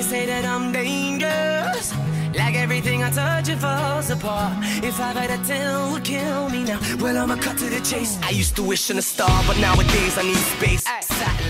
They say that I'm dangerous. Like everything I touch, it falls apart. If I out a ten would kill me now, well, I'ma cut to the chase. I used to wish on a star, but nowadays I need space. Satellite.